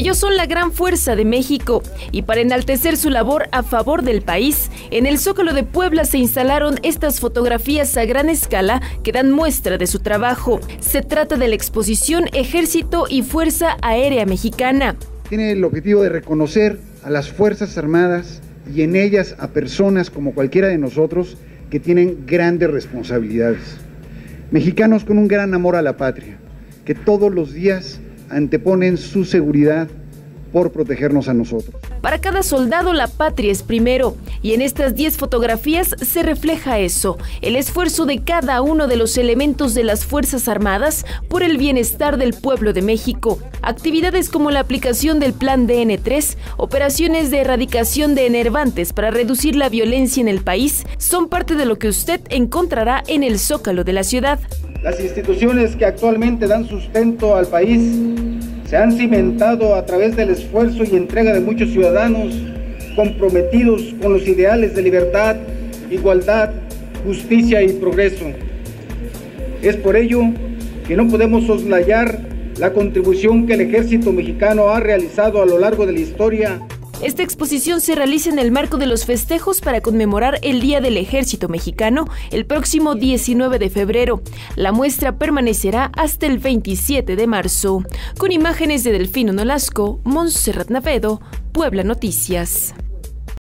Ellos son la gran fuerza de México y para enaltecer su labor a favor del país, en el Zócalo de Puebla se instalaron estas fotografías a gran escala que dan muestra de su trabajo. Se trata de la exposición Ejército y Fuerza Aérea Mexicana. Tiene el objetivo de reconocer a las Fuerzas Armadas y en ellas a personas como cualquiera de nosotros que tienen grandes responsabilidades. Mexicanos con un gran amor a la patria, que todos los días anteponen su seguridad por protegernos a nosotros. Para cada soldado la patria es primero y en estas 10 fotografías se refleja eso, el esfuerzo de cada uno de los elementos de las Fuerzas Armadas por el bienestar del pueblo de México. Actividades como la aplicación del Plan DN3, operaciones de erradicación de enervantes para reducir la violencia en el país, son parte de lo que usted encontrará en el Zócalo de la ciudad. Las instituciones que actualmente dan sustento al país se han cimentado a través del esfuerzo y entrega de muchos ciudadanos comprometidos con los ideales de libertad, igualdad, justicia y progreso. Es por ello que no podemos soslayar la contribución que el ejército mexicano ha realizado a lo largo de la historia esta exposición se realiza en el marco de los festejos para conmemorar el Día del Ejército Mexicano el próximo 19 de febrero. La muestra permanecerá hasta el 27 de marzo. Con imágenes de Delfino Nolasco, Montserrat Navedo, Puebla Noticias.